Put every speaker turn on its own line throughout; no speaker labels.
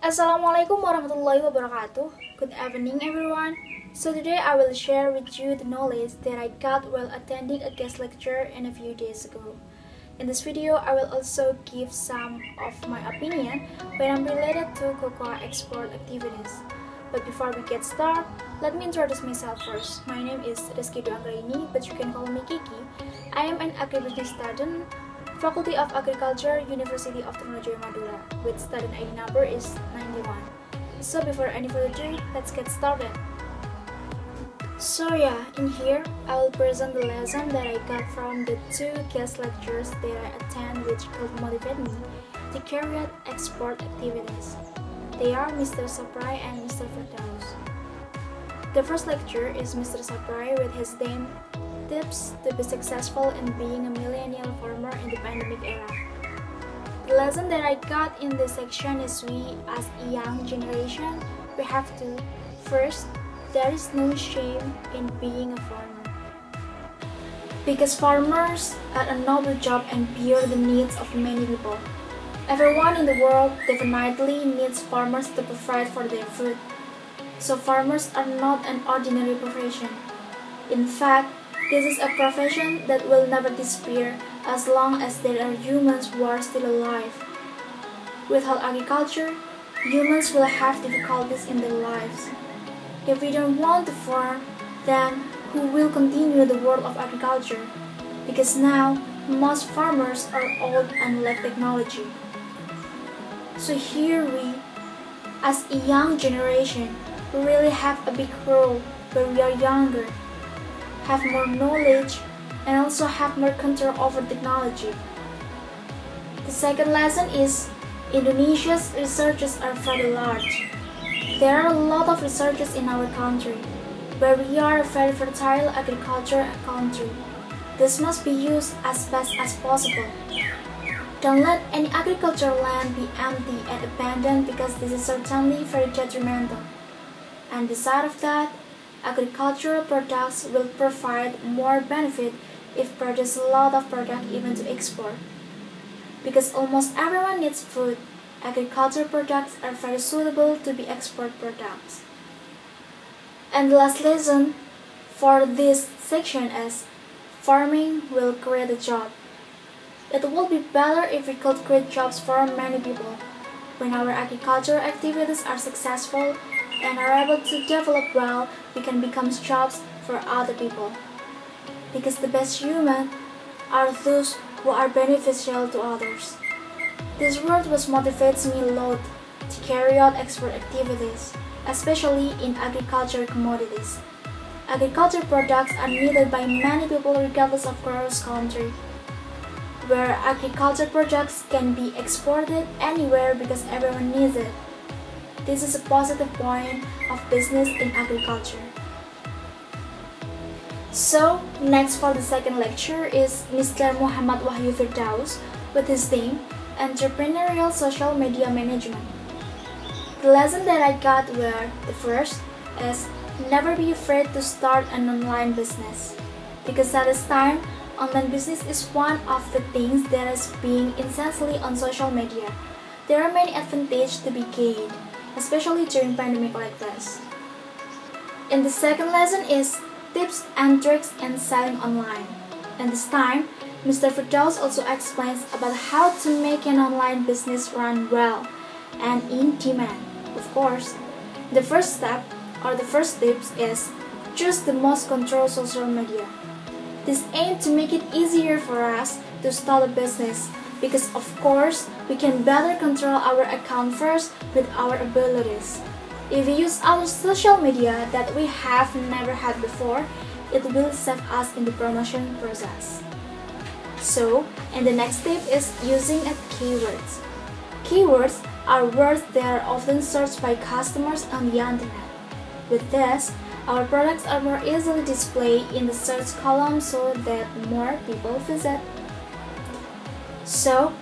Assalamualaikum warahmatullahi wabarakatuh. Good evening, everyone. So today I will share with you the knowledge that I got while attending a guest lecture in a few days ago. In this video, I will also give some of my opinion when I'm related to cocoa export activities. But before we get started, let me introduce myself first. My name is Rizky Dwi Anggraini, but you can call me Kiki. I am an agribusiness student Faculty of Agriculture, University of Trunojoyo Madura, with student ID number is 91. So before any further ado, let's get started. So yeah, in here, I will present the lesson that I got from the two guest lectures that I attend which could motivate me to carry out export activities. They are Mr. Saprai and Mr. Firdaus. The first lecture is Mr. Saprai with his theme tips to be successful in being a millennial farmer in the pandemic era. The lesson that I got in this section is we, as a young generation, we have to first, there is no shame in being a farmer. Because farmers are a noble job and bear the needs of many people. Everyone in the world definitely needs farmers to provide for their food. So farmers are not an ordinary profession. In fact, this is a profession that will never disappear as long as there are humans who are still alive. Without agriculture, humans will have difficulties in their lives. If we don't want to farm, then who will continue the world of agriculture? Because now, most farmers are old and lack technology. So here we, as a young generation, really have a big role when we are younger have more knowledge, and also have more control over technology. The second lesson is Indonesia's researchers are very large. There are a lot of researchers in our country, where we are a very fertile agriculture country. This must be used as best as possible. Don't let any agricultural land be empty and abandoned because this is certainly very detrimental. And beside of that, agricultural products will provide more benefit if produce a lot of product even to export. Because almost everyone needs food, agricultural products are very suitable to be export products. And the last lesson for this section is farming will create a job. It would be better if we could create jobs for many people. When our agricultural activities are successful, and are able to develop well, we can become jobs for other people. Because the best human are those who are beneficial to others. This word was motivates me a lot to carry out export activities, especially in agriculture commodities. Agriculture products are needed by many people regardless of cross country, where agriculture products can be exported anywhere because everyone needs it. This is a positive point of business in agriculture. So, next for the second lecture is Mr. Muhammad Wahyu Firdaus with his theme Entrepreneurial Social Media Management. The lesson that I got were the first is never be afraid to start an online business because at this time online business is one of the things that is being intensely on social media. There are many advantages to be gained especially during pandemic like this. And the second lesson is tips and tricks in selling online. And this time, Mr. Firdaus also explains about how to make an online business run well and in demand. Of course, the first step or the first tips is choose the most controlled social media. This aims to make it easier for us to start a business because of course we can better control our account first with our abilities. If we use our social media that we have never had before, it will save us in the promotion process. So, and the next tip is using a keywords. Keywords are words that are often searched by customers on the internet. With this, our products are more easily displayed in the search column so that more people visit. So,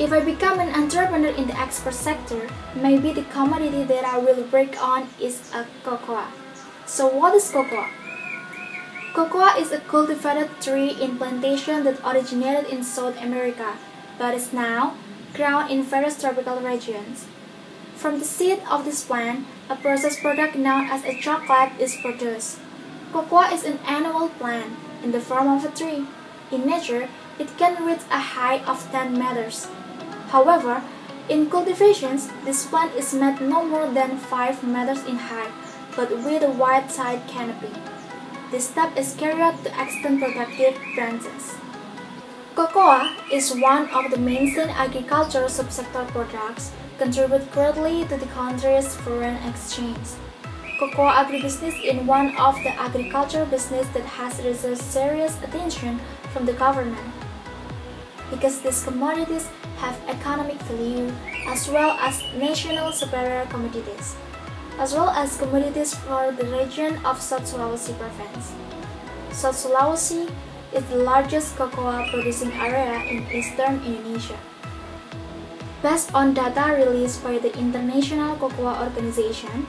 if I become an entrepreneur in the export sector, maybe the commodity that I will work on is a cocoa. So what is cocoa? Cocoa is a cultivated tree in plantation that originated in South America, but is now grown in various tropical regions. From the seed of this plant, a processed product known as a chocolate is produced. Cocoa is an annual plant in the form of a tree. In nature, it can reach a height of 10 meters. However, in cultivations, this plant is made no more than 5 meters in height, but with a wide side canopy. This step is carried out to extend productive branches. Cocoa is one of the mainstream agricultural subsector products, contribute greatly to the country's foreign exchange. Cocoa agribusiness is one of the agricultural business that has received serious attention from the government. Because these commodities have economic value as well as national superior commodities as well as commodities for the region of South Sulawesi province. South Sulawesi is the largest cocoa producing area in eastern Indonesia. Based on data released by the International Cocoa Organization,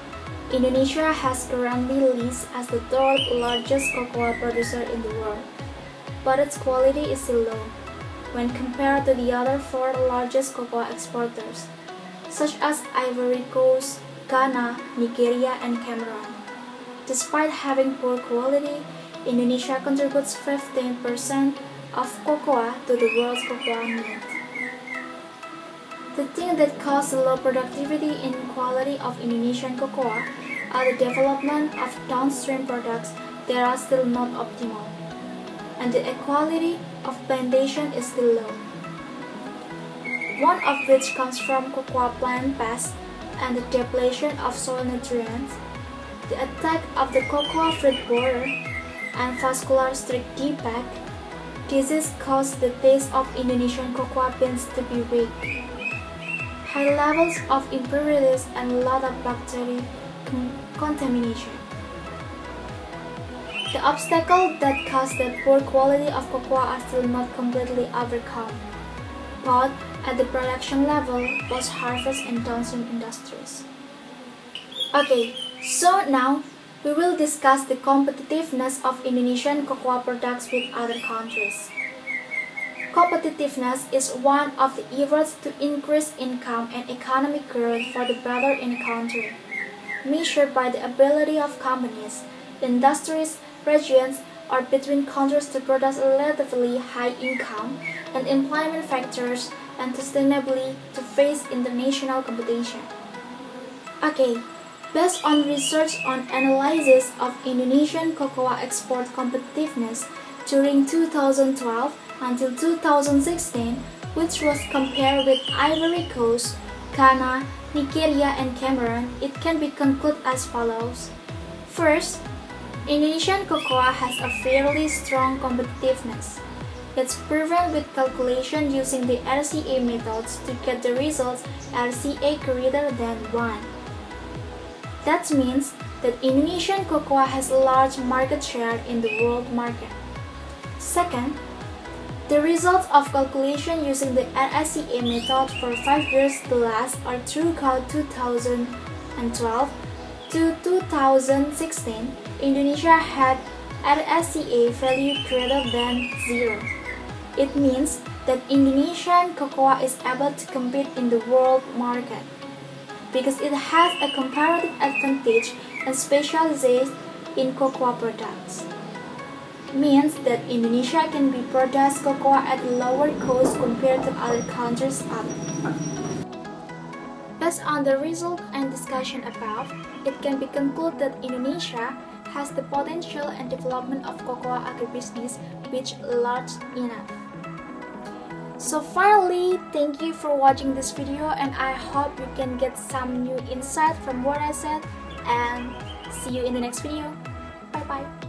Indonesia has currently listed as the third largest cocoa producer in the world, but its quality is still low when compared to the other four largest cocoa exporters, such as Ivory Coast, Ghana, Nigeria, and Cameroon. Despite having poor quality, Indonesia contributes 15% of cocoa to the world's cocoa need. The thing that caused the low productivity and quality of Indonesian cocoa are the development of downstream products that are still not optimal, and the equality of plantation is still low. One of which comes from cocoa plant pest and the depletion of soil nutrients, the attack of the cocoa fruit borer, and vascular streak defect, disease caused the taste of Indonesian cocoa beans to be weak. High levels of impurities and a lot of bacteria contamination. The obstacle that caused the poor quality of cocoa are still not completely overcome. But at the production level, both harvest and downstream industries. Okay, so now we will discuss the competitiveness of Indonesian cocoa products with other countries. Competitiveness is one of the efforts to increase income and economic growth for the broader in country, measured by the ability of companies, industries, regions, or between countries to produce relatively high income and employment factors and sustainably to face international competition. Okay, based on research on analysis of Indonesian cocoa export competitiveness during 2012 until 2016, which was compared with Ivory Coast, Ghana, Nigeria, and Cameroon, it can be concluded as follows. First, Indonesian cocoa has a fairly strong competitiveness. It's proven with calculation using the RCA methods to get the results RCA greater than 1. That means that Indonesian cocoa has a large market share in the world market. Second, the results of calculation using the RSCA method for 5 years to last are throughout 2012 to 2016, Indonesia had RSCA value greater than 0. It means that Indonesian cocoa is able to compete in the world market because it has a comparative advantage and specializes in cocoa products. Means that Indonesia can be produced cocoa at lower cost compared to other countries Based on the result and discussion above, it can be concluded that Indonesia has the potential and development of cocoa agribusiness which large enough. So finally, thank you for watching this video and I hope you can get some new insight from what I said and see you in the next video. Bye bye.